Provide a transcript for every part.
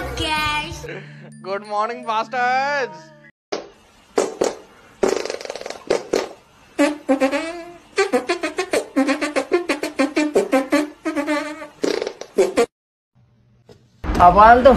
up, guys? Good morning, bastards. Apaan tuh?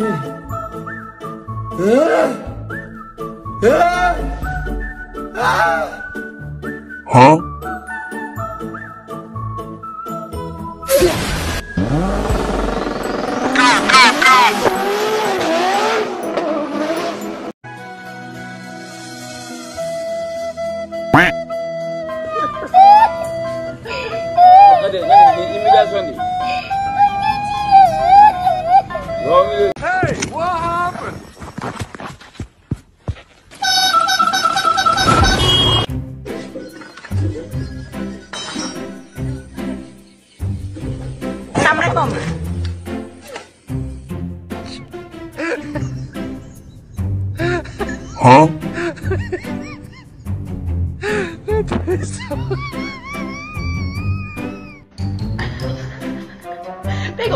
Hã? Hadi, hadi, immigrasyon değil. Ne? Bagel,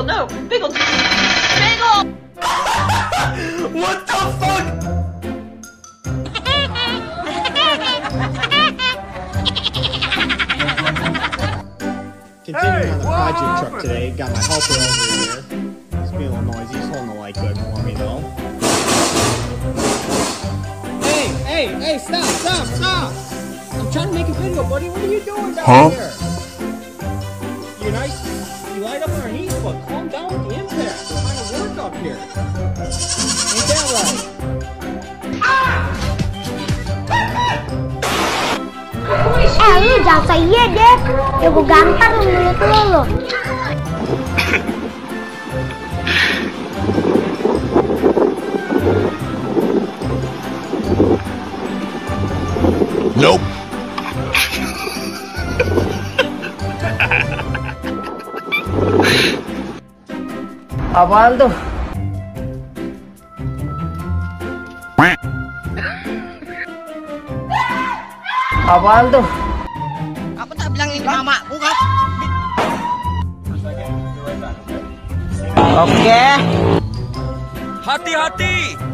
no! Bagel! Bagel! What the fuck? Continuing Hey, on the project truck today, got my helper over here. He's being a little noisy, he's holding the light good Hey, hey, hey, stop, stop, stop! I'm trying to make a video, buddy. What are you doing down here? You're nice. You light up underneath, but calm down with the impact. We're trying to work up here. Ain't that right? Eh, lu jangan saya deh. Ya gue gampar lu mulut lu Nope. Apaan tuh? Apaan tuh? Aku tak bilang ini mama, kan. Oke. Okay. Hati-hati.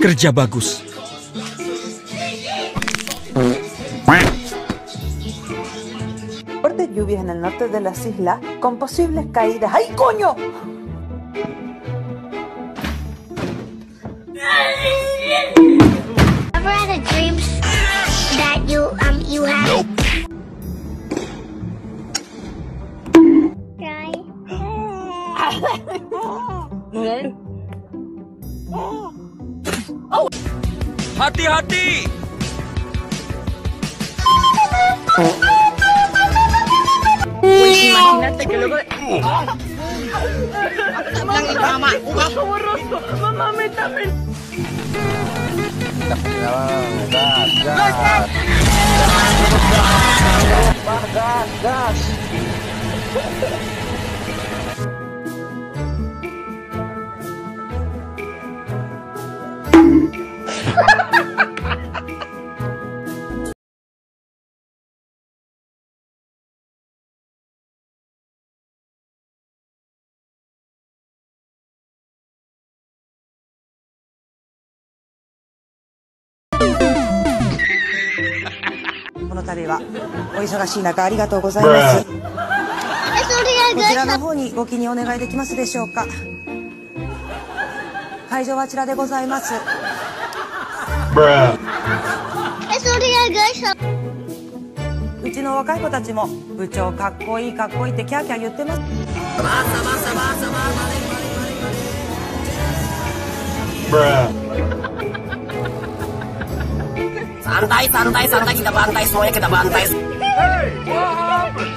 Kerja bagus. Fuertes lluvias en el norte de las islas con posibles caídas. ¡Ay, coño! Ever had a dreams that you um you had? Nope. Hati-hati. Gas, gas, gas. 度はお忙しい中ありがとうございます。こ Eh, ちら.の方にご記入お願いできますでしょうか。会場はあちらでございます。Eh. うちの若い子たちも部長かっこいいかっこいいってキャーキャー言ってます Santai, santai, santai kita bantai semuanya kita bantai. Hey, what happened?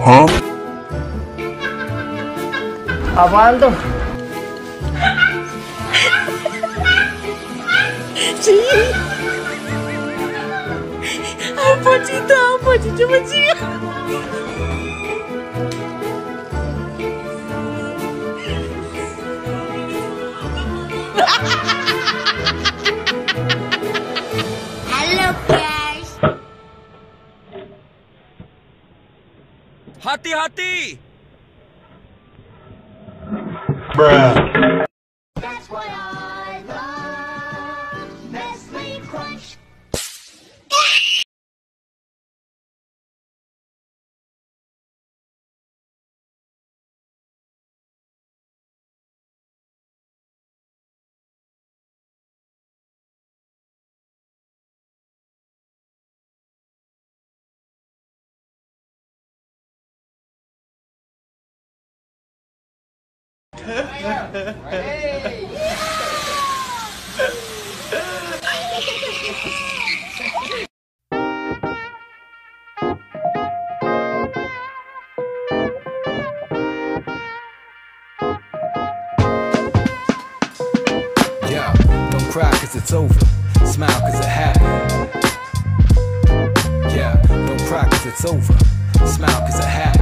Apaan aguanto. Sí. Ay, Pochito, Pochito, Pochito. Hello, guys. Hati-hati! That's Yeah, don't cry cause it's over. Smile cause it happened. Yeah, don't cry cause it's over. Smile cause it happened.